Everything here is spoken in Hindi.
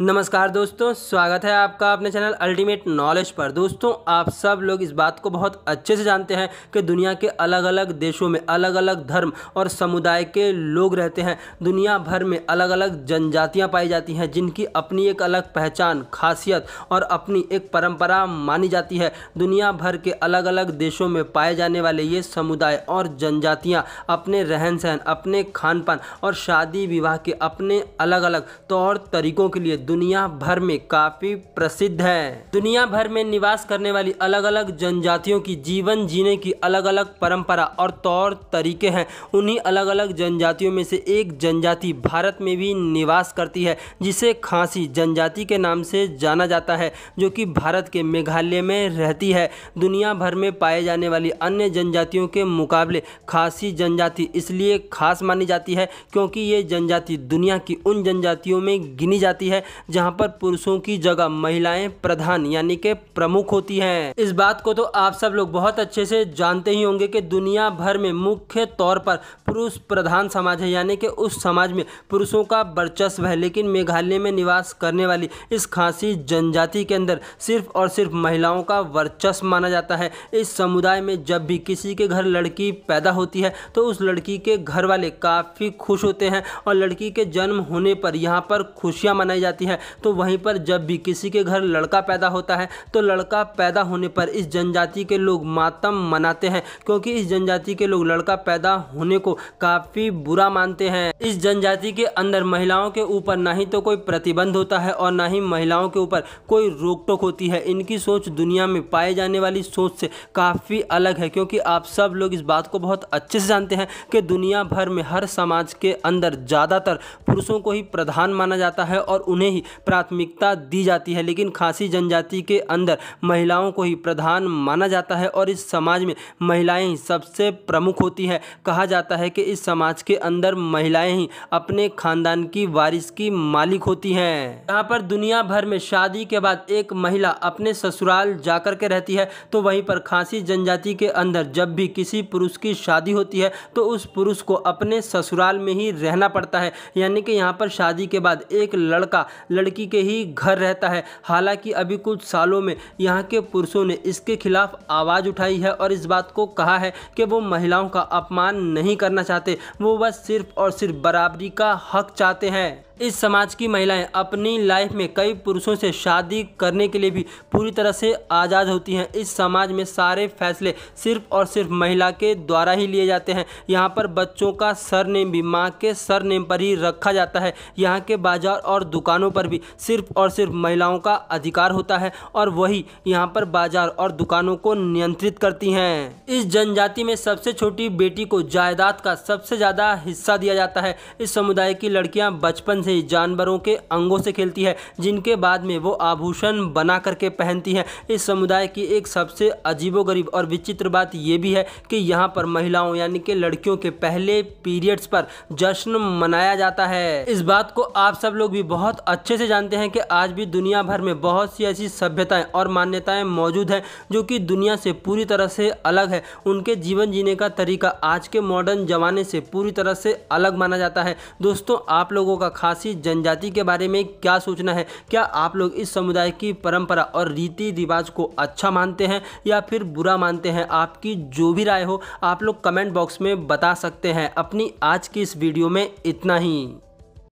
नमस्कार दोस्तों, स्वागत है आपका अपने चैनल अल्टीमेट नॉलेज पर। दोस्तों, आप सब लोग इस बात को बहुत अच्छे से जानते हैं कि दुनिया के अलग अलग देशों में अलग अलग धर्म और समुदाय के लोग रहते हैं। दुनिया भर में अलग अलग जनजातियाँ पाई जाती हैं, जिनकी अपनी एक अलग पहचान, खासियत और अपनी एक परंपरा मानी जाती है। दुनिया भर के अलग अलग देशों में पाए जाने वाले ये समुदाय और जनजातियाँ अपने रहन सहन अपने खान पान और शादी विवाह के अपने अलग अलग तौर तरीक़ों के लिए दुनिया भर में काफ़ी प्रसिद्ध है। दुनिया भर में निवास करने वाली अलग अलग जनजातियों की जीवन जीने की अलग अलग परंपरा और तौर तरीके हैं। उन्हीं अलग अलग जनजातियों में से एक जनजाति भारत में भी निवास करती है, जिसे खांसी जनजाति के नाम से जाना जाता है, जो कि भारत के मेघालय में रहती है। दुनिया भर में पाए जाने वाली अन्य जनजातियों के मुकाबले खासी जनजाति इसलिए खास मानी जाती है, क्योंकि ये जनजाति दुनिया की उन जनजातियों में गिनी जाती है जहाँ पर पुरुषों की जगह महिलाएँ प्रधान यानी के प्रमुख होती हैं। इस बात को तो आप सब लोग बहुत अच्छे से जानते ही होंगे कि दुनिया भर में मुख्य तौर पर पुरुष प्रधान समाज है, यानी कि उस समाज में पुरुषों का वर्चस्व है, लेकिन मेघालय में निवास करने वाली इस खांसी जनजाति के अंदर सिर्फ़ और सिर्फ़ महिलाओं का वर्चस्व माना जाता है। इस समुदाय में जब भी किसी के घर लड़की पैदा होती है तो उस लड़की के घर वाले काफ़ी खुश होते हैं और लड़की के जन्म होने पर यहाँ पर खुशियाँ मनाई जाती है। तो वहीं पर जब भी किसी के घर लड़का पैदा होता है तो लड़का पैदा होने पर इस जनजाति के लोग मातम मनाते हैं, क्योंकि इस जनजाति के लोग लड़का पैदा होने को काफ़ी बुरा मानते हैं। इस जनजाति के अंदर महिलाओं के ऊपर ना ही तो कोई प्रतिबंध होता है और ना ही महिलाओं के ऊपर कोई रोक टोक होती है। इनकी सोच दुनिया में पाए जाने वाली सोच से काफ़ी अलग है, क्योंकि आप सब लोग इस बात को बहुत अच्छे से जानते हैं कि दुनिया भर में हर समाज के अंदर ज़्यादातर पुरुषों को ही प्रधान माना जाता है और उन्हें ही प्राथमिकता दी जाती है, लेकिन खासी जनजाति के अंदर महिलाओं को ही प्रधान माना जाता है और इस समाज में महिलाएँ ही सबसे प्रमुख होती है। कहा जाता है कि इस समाज के अंदर महिलाएँ ही अपने खानदान की वारिस की मालिक होती हैं। यहाँ पर दुनिया भर में शादी के बाद एक महिला अपने ससुराल जाकर के रहती है तो वहीं पर खासी जनजाति के अंदर जब भी किसी पुरुष की शादी होती है तो उस पुरुष को अपने ससुराल में ही रहना पड़ता है। यानी कि यहाँ पर शादी के बाद एक लड़का लड़की के ही घर रहता है। हालाँकि अभी कुछ सालों में यहाँ के पुरुषों ने इसके खिलाफ आवाज़ उठाई है और इस बात को कहा है कि वो महिलाओं का अपमान नहीं करना चाहते। वो बस सिर्फ़ और सिर्फ़ बराबरी का हक चाहते हैं। इस समाज की महिलाएँ अपनी लाइफ में कई पुरुषों से शादी करने के लिए भी पूरी तरह से आज़ाद होती हैं। इस समाज में सारे फैसले सिर्फ़ और सिर्फ़ महिला के द्वारा ही लिए जाते हैं। यहाँ पर बच्चों का सरनेम भी माँ के सरनेम पर ही रखा जाता है। यहाँ के बाज़ार और दुकानों पर भी सिर्फ़ और सिर्फ़ महिलाओं का अधिकार होता है और वही यहाँ पर बाज़ार और दुकानों को नियंत्रित करती हैं। इस जनजाति में सबसे छोटी बेटी को जायदाद का सबसे ज़्यादा हिस्सा दिया जाता है। इस समुदाय की लड़कियाँ बचपन से जानवरों के अंगों से खेलती है, जिनके बाद में वो आभूषण बना करके पहनती है। इस समुदाय की एक सबसे अजीबोगरीब और विचित्र बात ये भी है कि यहाँ पर महिलाओं यानी कि लड़कियों के पहले पीरियड्स पर जश्न मनाया जाता है। इस बात को आप सब लोग भी बहुत अच्छे से जानते हैं कि आज भी दुनिया भर में बहुत सी ऐसी सभ्यताएँ और मान्यताएँ मौजूद हैं, जो कि दुनिया से पूरी तरह से अलग है। उनके जीवन जीने का तरीका आज के मॉडर्न जमाने से पूरी तरह से अलग माना जाता है। दोस्तों, आप लोगों का खास आदिवासी जनजाति के बारे में क्या सोचना है? क्या आप लोग इस समुदाय की परंपरा और रीति रिवाज को अच्छा मानते हैं या फिर बुरा मानते हैं? आपकी जो भी राय हो, आप लोग कमेंट बॉक्स में बता सकते हैं। अपनी आज की इस वीडियो में इतना ही।